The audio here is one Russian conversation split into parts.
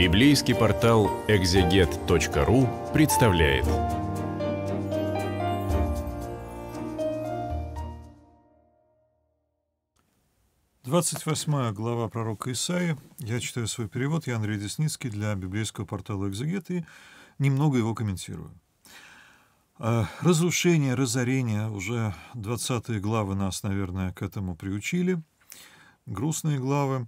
Библейский портал экзегет.ру представляет. Двадцать восьмая глава пророка Исаия. Я читаю свой перевод, я Андрей Десницкий для библейского портала «Экзегет» и немного его комментирую. А, разрушение, разорение, уже 20 главы нас, наверное, к этому приучили, грустные главы.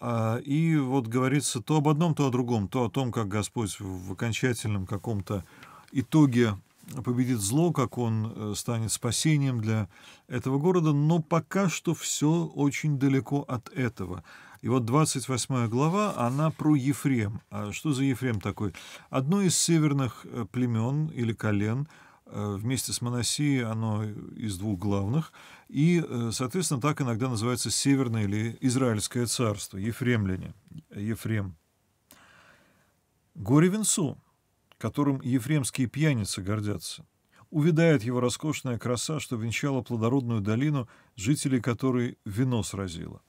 А, и вот говорится то об одном, то о другом, то о том, как Господь в окончательном каком-то итоге победит зло, как он э, станет спасением для этого города, но пока что все очень далеко от этого. И вот 28 глава, она про Ефрем. А что за Ефрем такой? Одно из северных э, племен или колен, вместе с Моносией, оно из двух главных, и, соответственно, так иногда называется Северное или Израильское царство, Ефремляне, Ефрем. Горе венцу, которым ефремские пьяницы гордятся. Увидает его роскошная краса, что венчала плодородную долину, жителей которой вино сразило.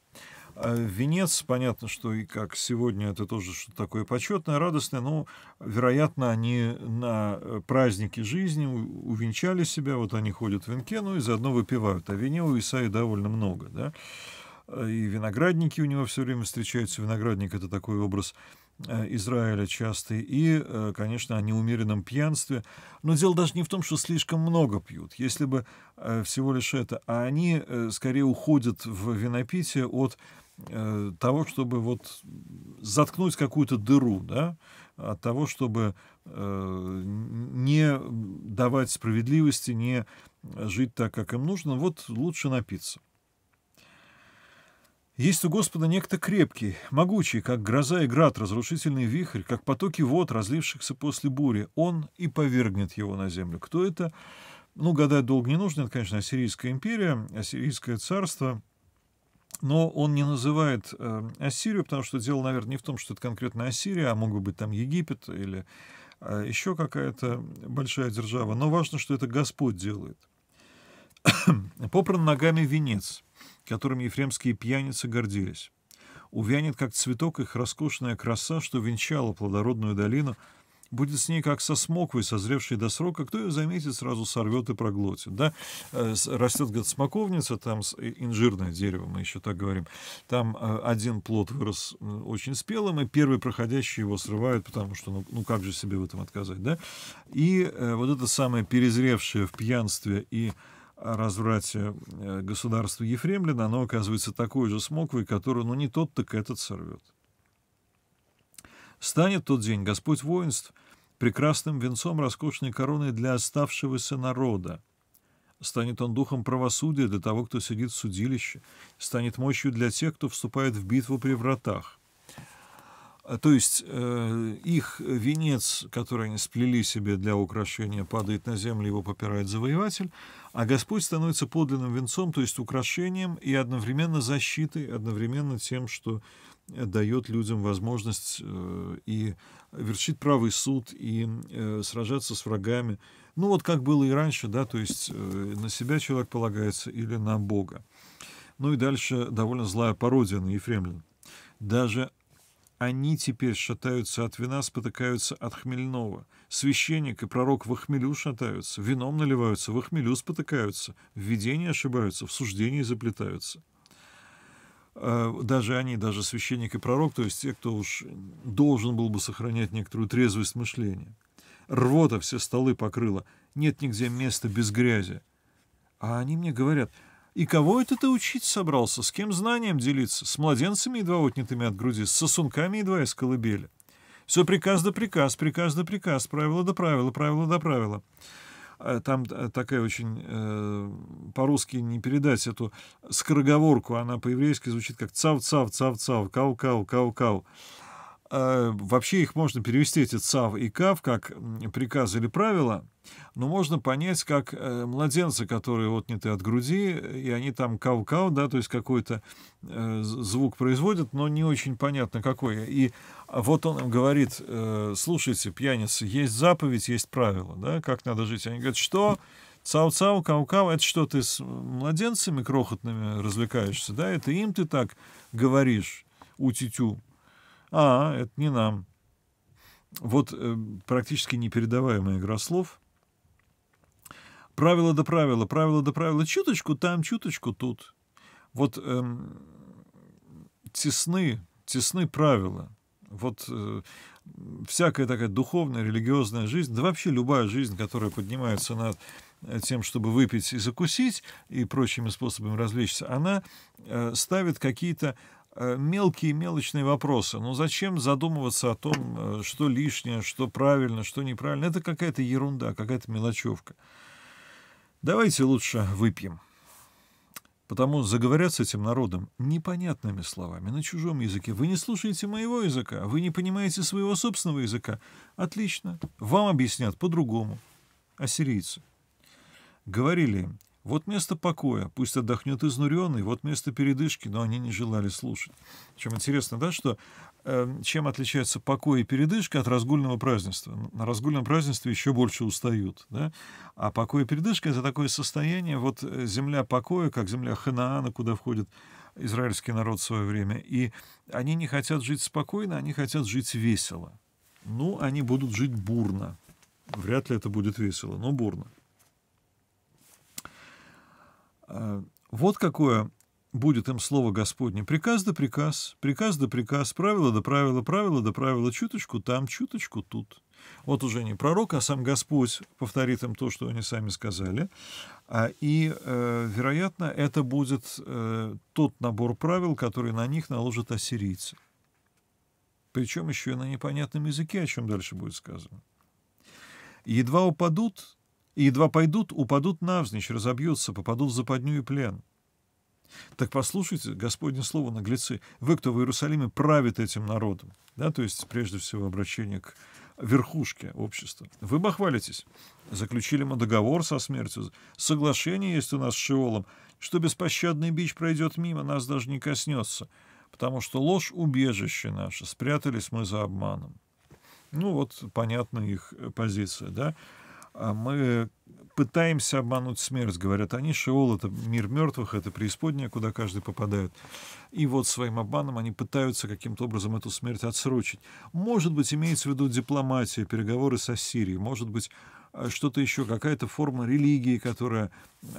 А венец, понятно, что и как сегодня это тоже что-то такое почетное, радостное, но, вероятно, они на празднике жизни увенчали себя, вот они ходят в венке, ну и заодно выпивают. А вине у Исаи довольно много, да. И виноградники у него все время встречаются. Виноградник — это такой образ Э, Израиля частый, и, э, конечно, о неумеренном пьянстве. Но дело даже не в том, что слишком много пьют. Если бы э, всего лишь это, а они скорее уходят в винопитие от того, чтобы вот заткнуть какую-то дыру, да, от того, чтобы не давать справедливости, не жить так, как им нужно, вот лучше напиться. Есть у Господа некто крепкий, могучий, как гроза и град, разрушительный вихрь, как потоки вод, разлившихся после бури. Он и повергнет его на землю. Кто это? Ну, гадать долго не нужно. Это, конечно, Ассирийская империя, Ассирийское царство. Но он не называет э, Ассирию, потому что дело, наверное, не в том, что это конкретно Ассирия, а мог быть там Египет или э, еще какая-то большая держава. Но важно, что это Господь делает. Попран ногами венец — которым ефремские пьяницы гордились. Увянет, как цветок, их роскошная краса, что венчала плодородную долину, будет с ней как со смоквой, созревшей до срока, кто ее заметит, сразу сорвет и проглотит. Да? Э, растет, говорит, смоковница, там инжирное дерево, мы еще так говорим. Там э, один плод вырос э, очень спелым, и первый проходящий его срывают, потому что, ну, ну как же себе в этом отказать, да? И вот это самое перезревшее в пьянстве и разврате э, государства Ефремлина, оно оказывается такой же смоквой, которую, ну, не тот, так этот сорвет. Станет тот день Господь воинств прекрасным венцом роскошной короны для оставшегося народа. Станет он духом правосудия для того, кто сидит в судилище. Станет мощью для тех, кто вступает в битву при вратах. А, то есть э, их венец, который они сплели себе для украшения, падает на землю, его попирает завоеватель, а Господь становится подлинным венцом, то есть украшением и одновременно защитой, одновременно тем, что дает людям возможность э, и вершить правый суд, и э, сражаться с врагами. Ну вот как было и раньше, да, то есть э, на себя человек полагается или на Бога. Ну и дальше довольно злая пародия на Ефремлин. Даже они теперь шатаются от вина, спотыкаются от хмельного. Священник и пророк в хмелю шатаются, вином наливаются, в хмелю спотыкаются, в видении ошибаются, в суждении заплетаются. А, даже они, даже священник и пророк, то есть те, кто уж должен был бы сохранять некоторую трезвость мышления. Рвота все столы покрыла, нет нигде места без грязи. А они мне говорят — и кого это ты учить собрался? С кем знанием делиться? С младенцами едва отнятыми от груди? С сосунками едва из колыбели? Все приказ да приказ, приказ да приказ, правило да правило, правило да правило. А там э, такая очень э, по-русски не передать эту скороговорку, она по-еврейски звучит как цав-цав, цав-цав, кау-кау, кау-кау. А, вообще их можно перевести, эти цав и кав, как приказ или правила, но можно понять, как э, младенцы, которые отняты от груди, и они там кау-кау, да, то есть какой-то э, звук производят, но не очень понятно какой. И вот он им говорит, э, слушайте, пьяницы, есть заповедь, есть правила, да, как надо жить. Они говорят, что? Цау-цау, кау-кау, это что, ты с младенцами крохотными развлекаешься, да, это им ты так говоришь, у А, это не нам. Вот э, практически непередаваемая игра слов. Правило до правила, правило до правила. Чуточку там, чуточку тут. Вот эм, тесны, тесны правила. Вот э, всякая такая духовная, религиозная жизнь, да вообще любая жизнь, которая поднимается над э, тем, чтобы выпить и закусить, и прочими способами развлечься, она э, ставит какие-то мелкие мелочные вопросы. Ну зачем задумываться о том, э, что лишнее, что правильно, что неправильно? Это какая-то ерунда, какая-то мелочевка. Давайте лучше выпьем. Потому заговорят с этим народом непонятными словами, на чужом языке. Вы не слушаете моего языка, вы не понимаете своего собственного языка. Отлично. Вам объяснят по-другому. Ассирийцы. Говорили им, вот место покоя, пусть отдохнет изнуренный, вот место передышки, но они не желали слушать. Чем интересно, да, что э, чем отличается покой и передышка от разгульного празднества? На разгульном празднестве еще больше устают, да? А покой и передышка — это такое состояние, вот э, земля покоя, как земля Ханаана, куда входит израильский народ в свое время, и они не хотят жить спокойно, они хотят жить весело. Ну, они будут жить бурно. Вряд ли это будет весело, но бурно. А, вот какое будет им слово Господне. Приказ да приказ, приказ да приказ, правило да правило, правило да правило, чуточку там, чуточку тут. Вот уже не пророк, а сам Господь повторит им то, что они сами сказали. А, и, э, вероятно, это будет э, тот набор правил, который на них наложат ассирийцы. Причем еще и на непонятном языке, о чем дальше будет сказано. Едва упадут, и едва пойдут, упадут навзничь, разобьются, попадут в западню и плен. Так послушайте, Господне слово, наглецы, вы, кто в Иерусалиме правит этим народом, да, то есть прежде всего обращение к верхушке общества. Вы бахвалитесь. Заключили мы договор со смертью. Соглашение есть у нас с Шиолом, что беспощадный бич пройдет мимо, нас даже не коснется, потому что ложь — убежище наше, спрятались мы за обманом. Ну вот, понятна их позиция, да. А мы пытаемся обмануть смерть, говорят они. Шеол — это мир мертвых, это преисподняя, куда каждый попадает. И вот своим обманом они пытаются каким-то образом эту смерть отсрочить. Может быть, имеется в виду дипломатия, переговоры со Сирией, может быть, э, что-то еще, какая-то форма религии, которая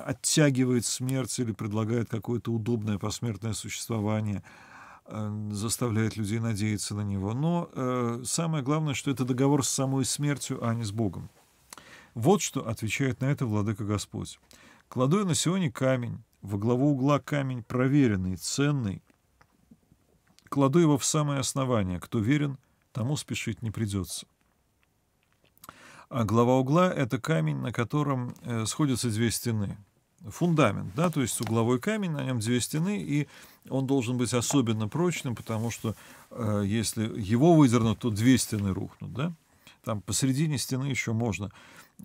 оттягивает смерть или предлагает какое-то удобное посмертное существование э, заставляет людей надеяться на него. Но э, самое главное, что это договор с самой смертью, а не с Богом. Вот что отвечает на это владыка Господь. «Кладу я на Сионе камень, во главу угла камень проверенный, ценный. Кладу его в самое основание. Кто верен, тому спешить не придется». А глава угла — это камень, на котором э, сходятся две стены. Фундамент, да, то есть угловой камень, на нем две стены, и он должен быть особенно прочным, потому что э, если его выдернуть, то две стены рухнут, да. Там посередине стены еще можно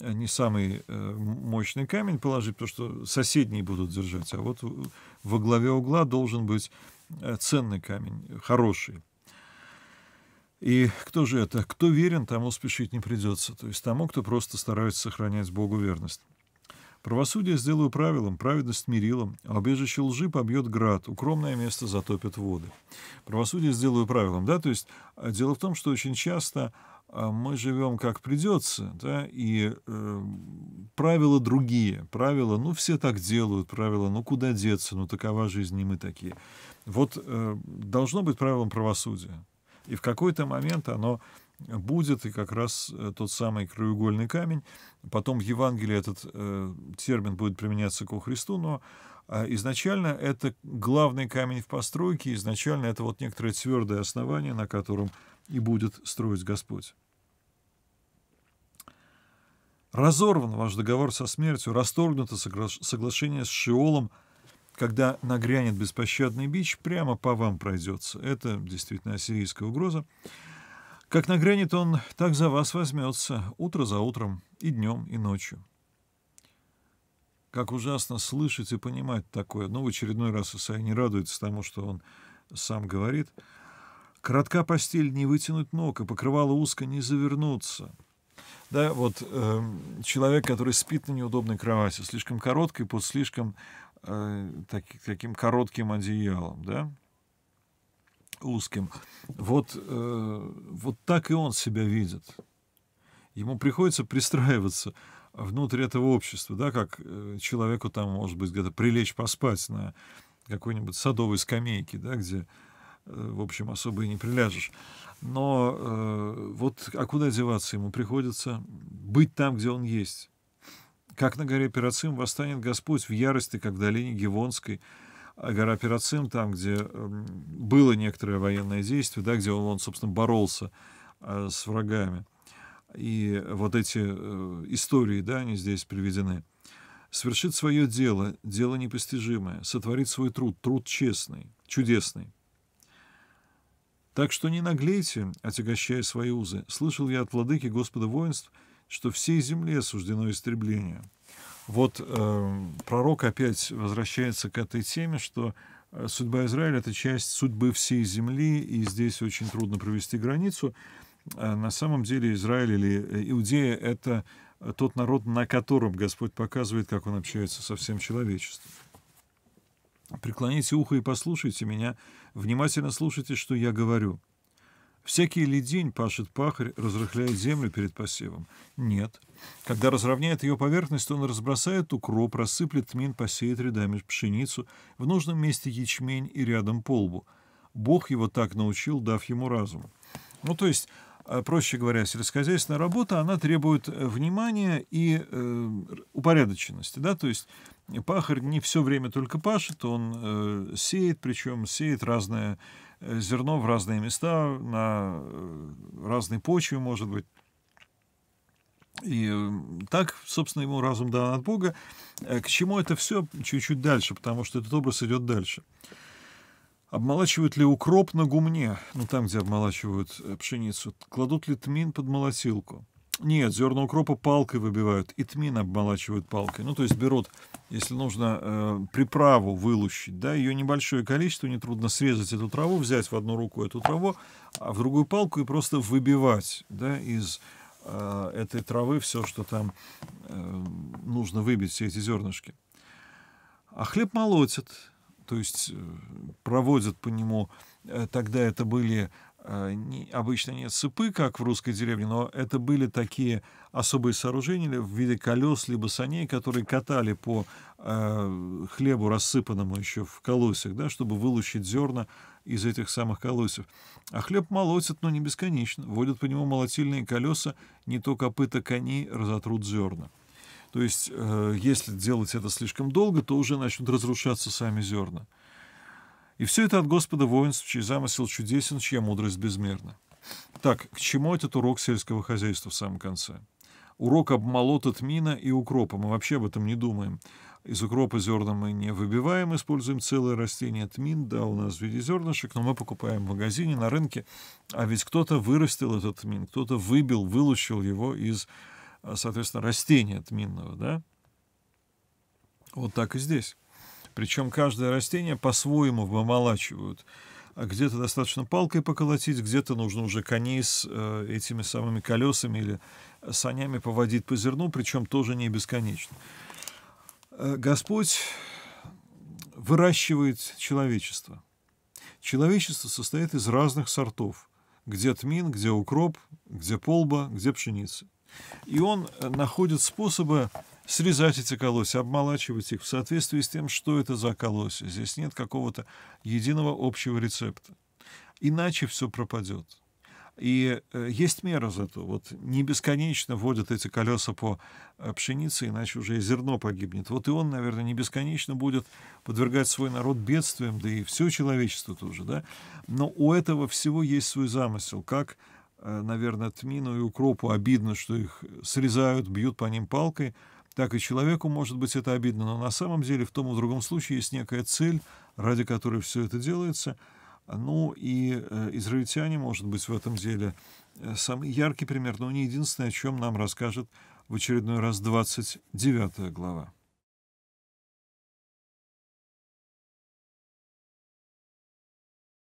Э, не самый э, мощный камень положить, потому что соседние будут держать, а вот во главе угла должен быть э, ценный камень, хороший. И кто же это? Кто верен, тому спешить не придется. То есть тому, кто просто старается сохранять Богу верность. Правосудие сделаю правилом, праведность мирилом, а убежище лжи побьет град, укромное место затопит воды. Правосудие сделаю правилом, да, то есть дело в том, что очень часто а мы живем как придется, да, и э, правила другие, правила, ну, все так делают, правила, ну, куда деться, ну, такова жизнь, не мы такие. Вот э, должно быть правилом правосудия. И в какой-то момент оно будет, и как раз э, тот самый краеугольный камень, потом в Евангелии этот э, термин будет применяться ко Христу, но э, изначально это главный камень в постройке, изначально это вот некоторое твердое основание, на котором и будет строить Господь. Разорван ваш договор со смертью, расторгнуто соглашение с Шиолом, когда нагрянет беспощадный бич, прямо по вам пройдется. Это действительно ассирийская угроза. Как нагрянет он, так за вас возьмется, утро за утром, и днем, и ночью. Как ужасно слышать и понимать такое. Но в очередной раз Исаия не радуется тому, что он сам говорит. Коротка постель не вытянуть ног, и покрывало узко не завернуться да, вот э, человек, который спит на неудобной кровати, слишком короткой, под слишком э, так, таким коротким одеялом, да, узким. Вот, э, вот так и он себя видит. Ему приходится пристраиваться внутрь этого общества, да, как э, человеку там, может быть, где-то прилечь поспать на какой-нибудь садовой скамейке, да, где, в общем, особо и не приляжешь. Но э, вот а куда деваться ему? Приходится быть там, где он есть. Как на горе Перацим восстанет Господь в ярости, как в долине Гивонской, а гора Перацим, там, где э, было некоторое военное действие, да, где он, он собственно, боролся э, с врагами. И вот эти э, истории, да, они здесь приведены. Свершит свое дело, дело непостижимое, сотворит свой труд, труд честный, чудесный. Так что не наглейте, отягощая свои узы. Слышал я от владыки Господа воинств, что всей земле суждено истребление. Вот э, пророк опять возвращается к этой теме, что э, судьба Израиля — это часть судьбы всей земли, и здесь очень трудно провести границу. А на самом деле Израиль или э, Иудея — это тот народ, на котором Господь показывает, как он общается со всем человечеством. Преклоните ухо и послушайте меня, внимательно слушайте, что я говорю. Всякий ли день пашет пахарь, разрыхляет землю перед посевом? Нет. Когда разровняет ее поверхность, он разбросает укроп, рассыплет тмин, посеет рядами пшеницу, в нужном месте ячмень и рядом полбу. Бог его так научил, дав ему разум. Ну, то есть проще говоря, сельскохозяйственная работа, она требует э, внимания и э, упорядоченности, да, то есть пахарь не все время только пашет, он э, сеет, причем сеет разное э, зерно в разные места, на э, разной почве, может быть. И так, собственно, ему разум дан от Бога. К чему это все? Чуть-чуть дальше, потому что этот образ идет дальше. Обмолачивают ли укроп на гумне, ну там, где обмолачивают э, пшеницу? Кладут ли тмин под молотилку? Нет, зерна укропа палкой выбивают, и тмин обмолачивают палкой. Ну, то есть берут, если нужно э, приправу вылущить, да, ее небольшое количество, нетрудно срезать эту траву, взять в одну руку эту траву, а в другую палку и просто выбивать, да, из э, этой травы все, что там э, нужно выбить, все эти зернышки. А хлеб молотят, то есть э, проводят по нему, э, тогда это были э, обычно не сыпы, как в русской деревне, но это были такие особые сооружения в виде колес либо саней, которые катали по э, хлебу, рассыпанному еще в колосях, да, чтобы вылучить зерна из этих самых колосьев. А хлеб молотят, но не бесконечно. Водят по нему молотильные колеса, не то копыта коней разотрут зерна. То есть, э, если делать это слишком долго, то уже начнут разрушаться сами зерна. И все это от Господа воинств, чей замысел чудесен, чья мудрость безмерна. Так, к чему этот урок сельского хозяйства в самом конце? Урок обмолота тмина и укропа. Мы вообще об этом не думаем. Из укропа зерна мы не выбиваем, используем целое растение тмин, да, у нас в виде зернышек, но мы покупаем в магазине, на рынке. А ведь кто-то вырастил этот тмин, кто-то выбил, вылучил его из соответственно, растения тминного, да? Вот так и здесь. Причем каждое растение по-своему вымолачивают. А где-то достаточно палкой поколотить, где-то нужно уже коней с э, этими самыми колесами или санями поводить по зерну, причем тоже не бесконечно. Э, Господь выращивает человечество. Человечество состоит из разных сортов. Где тмин, где укроп, где полба, где пшеница. И он э, находит способы срезать эти колосья, обмолачивать их в соответствии с тем, что это за колосья. Здесь нет какого-то единого общего рецепта. Иначе все пропадет. И э, есть мера зато. Вот не бесконечно водят эти колеса по э, пшенице, иначе уже и зерно погибнет. Вот и он, наверное, не бесконечно будет подвергать свой народ бедствиям, да и все человечество тоже, да. Но у этого всего есть свой замысел, как наверное, тмину и укропу обидно, что их срезают, бьют по ним палкой, так и человеку может быть это обидно. Но на самом деле в том и другом случае есть некая цель, ради которой все это делается. Ну и э, израильтяне, может быть, в этом деле э, самый яркий пример, но не единственное, о чем нам расскажет в очередной раз 29 глава.